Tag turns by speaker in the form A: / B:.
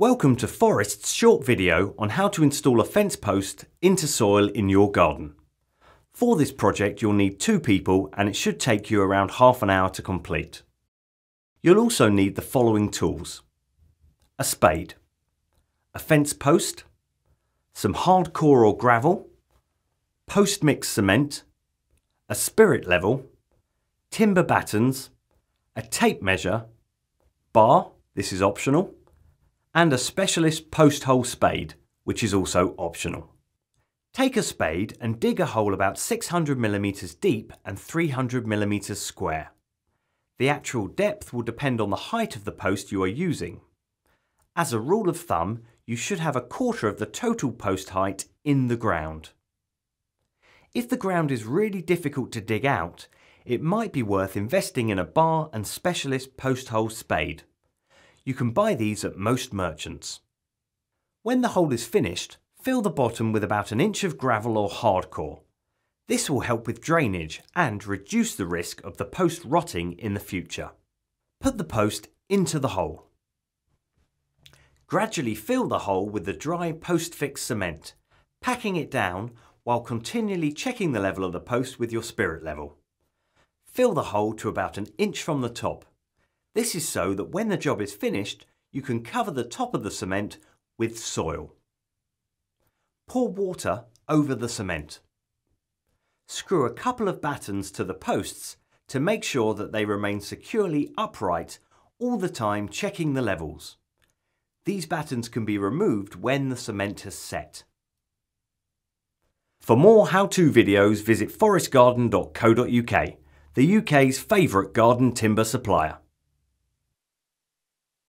A: Welcome to Forest's short video on how to install a fence post into soil in your garden. For this project you'll need two people and it should take you around half an hour to complete. You'll also need the following tools. A spade, a fence post, some hardcore or gravel, post mix cement, a spirit level, timber battens, a tape measure, bar, this is optional, and a specialist post hole spade, which is also optional. Take a spade and dig a hole about 600mm deep and 300mm square. The actual depth will depend on the height of the post you are using. As a rule of thumb, you should have a quarter of the total post height in the ground. If the ground is really difficult to dig out, it might be worth investing in a bar and specialist post hole spade. You can buy these at most merchants. When the hole is finished, fill the bottom with about an inch of gravel or hardcore. This will help with drainage and reduce the risk of the post rotting in the future. Put the post into the hole. Gradually fill the hole with the dry post-fix cement, packing it down while continually checking the level of the post with your spirit level. Fill the hole to about an inch from the top this is so that when the job is finished, you can cover the top of the cement with soil. Pour water over the cement. Screw a couple of battens to the posts to make sure that they remain securely upright all the time checking the levels. These battens can be removed when the cement has set. For more how-to videos visit forestgarden.co.uk, the UK's favourite garden timber supplier.